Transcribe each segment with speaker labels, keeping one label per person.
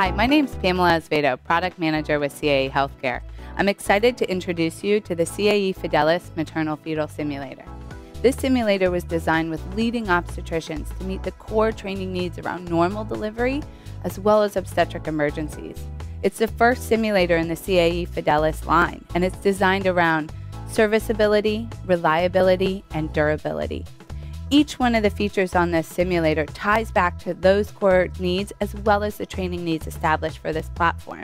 Speaker 1: Hi, my name is Pamela Azevedo, Product Manager with CAE Healthcare. I'm excited to introduce you to the CAE Fidelis Maternal Fetal Simulator. This simulator was designed with leading obstetricians to meet the core training needs around normal delivery as well as obstetric emergencies. It's the first simulator in the CAE Fidelis line, and it's designed around serviceability, reliability, and durability. Each one of the features on this simulator ties back to those core needs as well as the training needs established for this platform.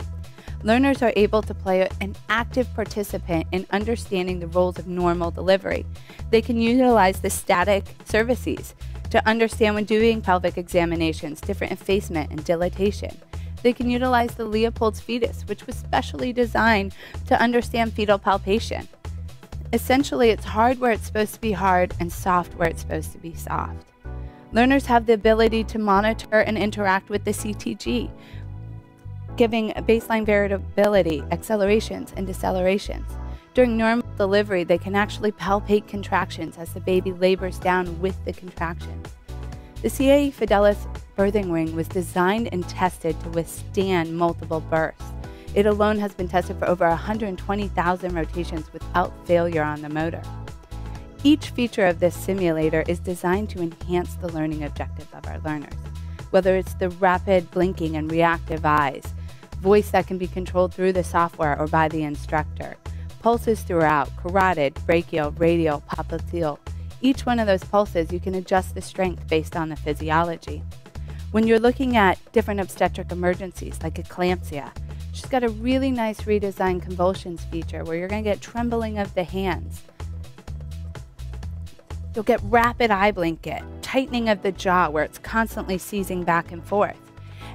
Speaker 1: Learners are able to play an active participant in understanding the roles of normal delivery. They can utilize the static services to understand when doing pelvic examinations, different effacement and dilatation. They can utilize the Leopold's fetus, which was specially designed to understand fetal palpation. Essentially, it's hard where it's supposed to be hard and soft where it's supposed to be soft. Learners have the ability to monitor and interact with the CTG, giving baseline variability, accelerations, and decelerations. During normal delivery, they can actually palpate contractions as the baby labors down with the contractions. The CAE Fidelis birthing ring was designed and tested to withstand multiple births. It alone has been tested for over 120,000 rotations without failure on the motor. Each feature of this simulator is designed to enhance the learning objectives of our learners, whether it's the rapid blinking and reactive eyes, voice that can be controlled through the software or by the instructor, pulses throughout, carotid, brachial, radial, popliteal. Each one of those pulses, you can adjust the strength based on the physiology. When you're looking at different obstetric emergencies like eclampsia, She's got a really nice redesigned convulsions feature where you're going to get trembling of the hands. You'll get rapid eye blinket, tightening of the jaw where it's constantly seizing back and forth.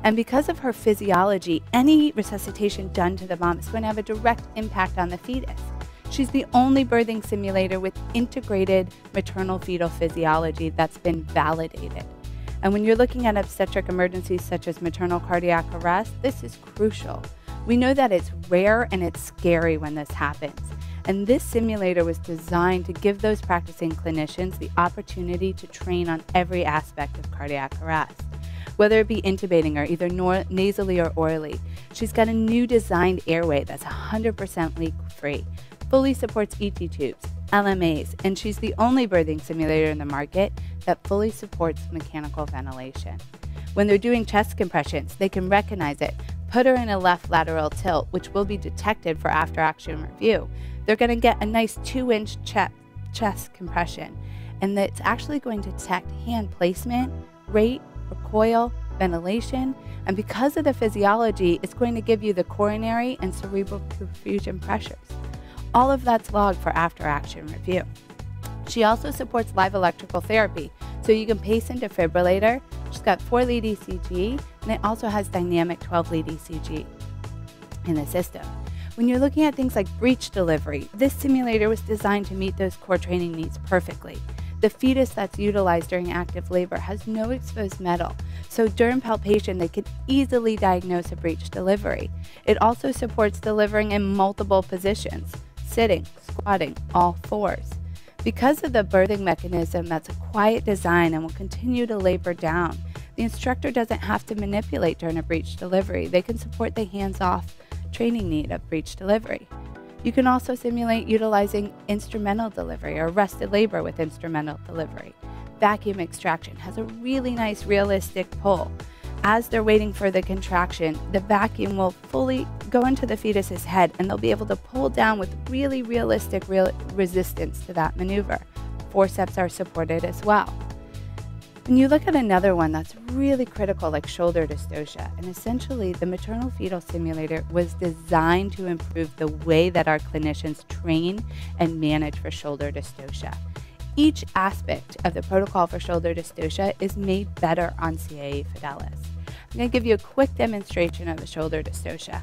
Speaker 1: And because of her physiology, any resuscitation done to the mom is going to have a direct impact on the fetus. She's the only birthing simulator with integrated maternal fetal physiology that's been validated. And when you're looking at obstetric emergencies such as maternal cardiac arrest, this is crucial. We know that it's rare and it's scary when this happens. And this simulator was designed to give those practicing clinicians the opportunity to train on every aspect of cardiac arrest. Whether it be intubating her either nasally or orally, she's got a new designed airway that's 100% leak free, fully supports ET tubes, LMAs, and she's the only birthing simulator in the market that fully supports mechanical ventilation. When they're doing chest compressions, they can recognize it put her in a left lateral tilt, which will be detected for after action review. They're going to get a nice two inch chest compression, and it's actually going to detect hand placement, rate, recoil, ventilation, and because of the physiology, it's going to give you the coronary and cerebral perfusion pressures. All of that's logged for after action review. She also supports live electrical therapy, so you can pace and defibrillator She's got four lead ECG, and it also has dynamic 12 lead ECG in the system. When you're looking at things like breech delivery, this simulator was designed to meet those core training needs perfectly. The fetus that's utilized during active labor has no exposed metal, so during palpation, they can easily diagnose a breech delivery. It also supports delivering in multiple positions sitting, squatting, all fours. Because of the birthing mechanism that's a quiet design and will continue to labor down, the instructor doesn't have to manipulate during a breech delivery. They can support the hands off training need of breech delivery. You can also simulate utilizing instrumental delivery or arrested labor with instrumental delivery. Vacuum extraction has a really nice realistic pull as they're waiting for the contraction, the vacuum will fully go into the fetus's head and they'll be able to pull down with really realistic real resistance to that maneuver. Forceps are supported as well. When you look at another one that's really critical, like shoulder dystocia, and essentially the maternal fetal simulator was designed to improve the way that our clinicians train and manage for shoulder dystocia. Each aspect of the protocol for shoulder dystocia is made better on CAE Fidelis. I'm going to give you a quick demonstration of the shoulder dystocia.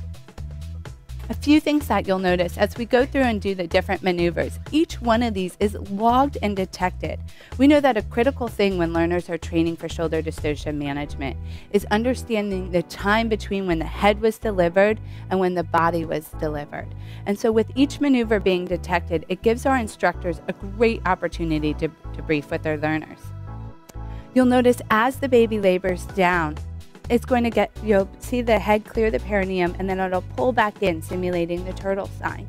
Speaker 1: A few things that you'll notice as we go through and do the different maneuvers. Each one of these is logged and detected. We know that a critical thing when learners are training for shoulder dystocia management is understanding the time between when the head was delivered and when the body was delivered. And so with each maneuver being detected, it gives our instructors a great opportunity to, to brief with their learners. You'll notice as the baby labors down, it's going to get, you'll see the head clear the perineum and then it'll pull back in, simulating the turtle sign.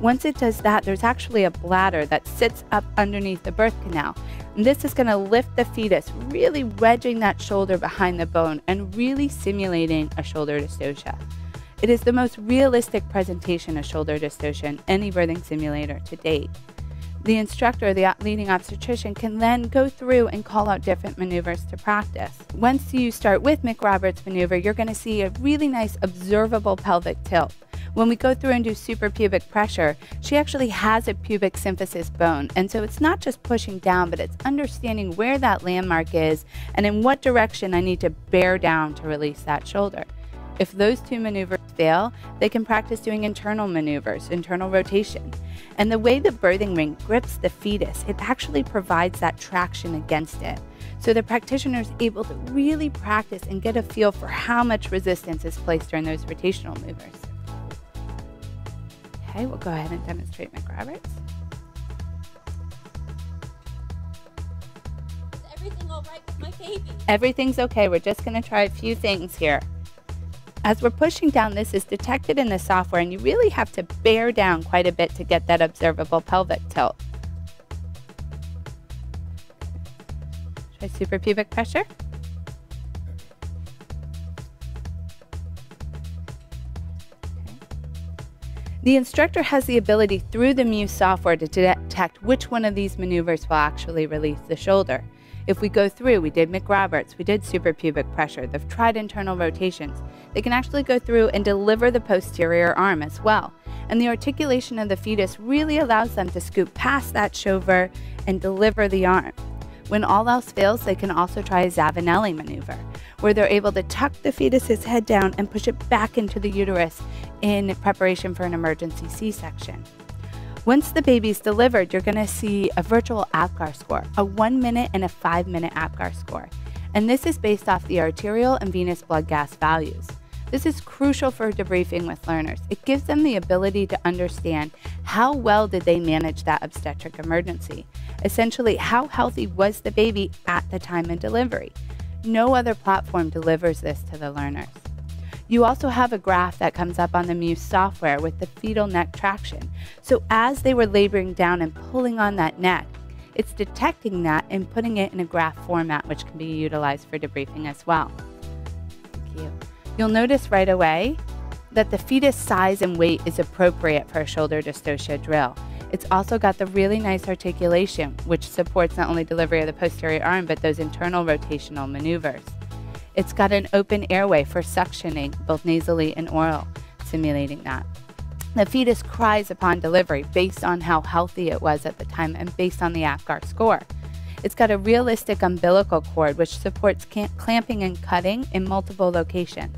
Speaker 1: Once it does that, there's actually a bladder that sits up underneath the birth canal. And this is going to lift the fetus, really wedging that shoulder behind the bone and really simulating a shoulder dystocia. It is the most realistic presentation of shoulder dystocia in any birthing simulator to date. The instructor, the leading obstetrician, can then go through and call out different maneuvers to practice. Once you start with McRoberts maneuver, you're going to see a really nice observable pelvic tilt. When we go through and do suprapubic pressure, she actually has a pubic symphysis bone. And so it's not just pushing down, but it's understanding where that landmark is and in what direction I need to bear down to release that shoulder. If those two maneuvers fail, they can practice doing internal maneuvers, internal rotation. And the way the birthing ring grips the fetus, it actually provides that traction against it. So the practitioner is able to really practice and get a feel for how much resistance is placed during those rotational maneuvers. Okay, we'll go ahead and demonstrate McRoberts.
Speaker 2: Is everything all right with my baby?
Speaker 1: Everything's okay. We're just going to try a few things here. As we're pushing down, this is detected in the software, and you really have to bear down quite a bit to get that observable pelvic tilt. Try suprapubic pressure. The instructor has the ability through the Muse software to detect which one of these maneuvers will actually release the shoulder. If we go through, we did McRoberts, we did suprapubic pressure, they've tried internal rotations. They can actually go through and deliver the posterior arm as well. And the articulation of the fetus really allows them to scoop past that shoulder and deliver the arm. When all else fails, they can also try a Zavanelli maneuver, where they're able to tuck the fetus's head down and push it back into the uterus in preparation for an emergency C section. Once the baby's delivered, you're going to see a virtual APGAR score, a one minute and a five minute APGAR score. And this is based off the arterial and venous blood gas values. This is crucial for debriefing with learners. It gives them the ability to understand how well did they manage that obstetric emergency. Essentially, how healthy was the baby at the time of delivery? No other platform delivers this to the learners. You also have a graph that comes up on the Muse software with the fetal neck traction. So as they were laboring down and pulling on that neck, it's detecting that and putting it in a graph format, which can be utilized for debriefing as well. Thank you. You'll notice right away that the fetus size and weight is appropriate for a shoulder dystocia drill. It's also got the really nice articulation, which supports not only delivery of the posterior arm, but those internal rotational maneuvers. It's got an open airway for suctioning, both nasally and oral, simulating that. The fetus cries upon delivery based on how healthy it was at the time and based on the APGAR score. It's got a realistic umbilical cord which supports clamping and cutting in multiple locations.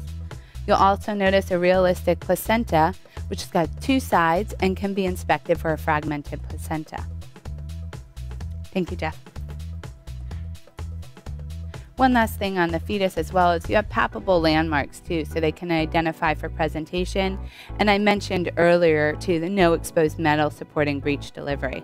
Speaker 1: You'll also notice a realistic placenta, which has got two sides and can be inspected for a fragmented placenta. Thank you, Jeff. One last thing on the fetus as well is you have palpable landmarks too, so they can identify for presentation. And I mentioned earlier too the no exposed metal supporting breech delivery.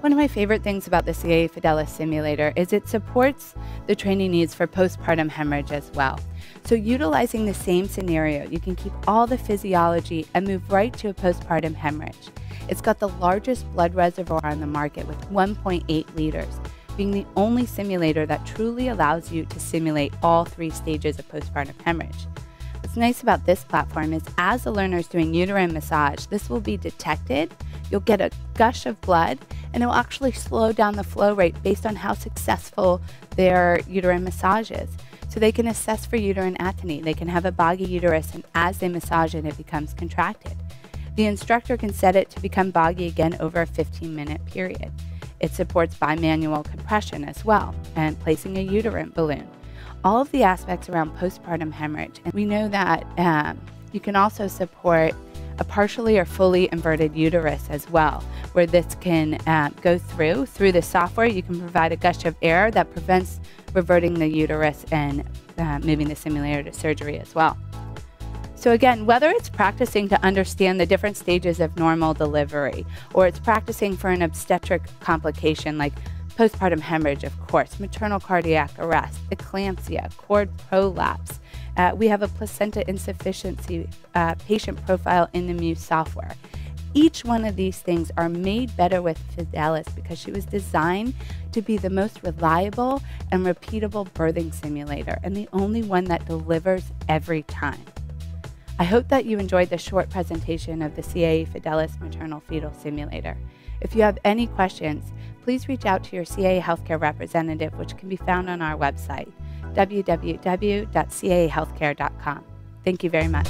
Speaker 1: One of my favorite things about the CAE Fidelis simulator is it supports the training needs for postpartum hemorrhage as well. So utilizing the same scenario, you can keep all the physiology and move right to a postpartum hemorrhage. It's got the largest blood reservoir on the market with 1.8 liters being the only simulator that truly allows you to simulate all three stages of postpartum hemorrhage. What's nice about this platform is as the learner is doing uterine massage, this will be detected. You'll get a gush of blood, and it will actually slow down the flow rate based on how successful their uterine massage is. So they can assess for uterine atony. They can have a boggy uterus, and as they massage it, it becomes contracted. The instructor can set it to become boggy again over a 15 minute period. It supports bimanual compression as well and placing a uterine balloon. All of the aspects around postpartum hemorrhage. And we know that um, you can also support a partially or fully inverted uterus as well, where this can uh, go through. Through the software, you can provide a gush of air that prevents reverting the uterus and uh, moving the simulator to surgery as well. So, again, whether it's practicing to understand the different stages of normal delivery or it's practicing for an obstetric complication like postpartum hemorrhage, of course, maternal cardiac arrest, eclampsia, cord prolapse. Uh, we have a placenta insufficiency uh, patient profile in the Muse software. Each one of these things are made better with Fidelis because she was designed to be the most reliable and repeatable birthing simulator and the only one that delivers every time. I hope that you enjoyed the short presentation of the CAE Fidelis Maternal Fetal Simulator. If you have any questions, please reach out to your CAE healthcare representative, which can be found on our website, www.caehealthcare.com. Thank you very much.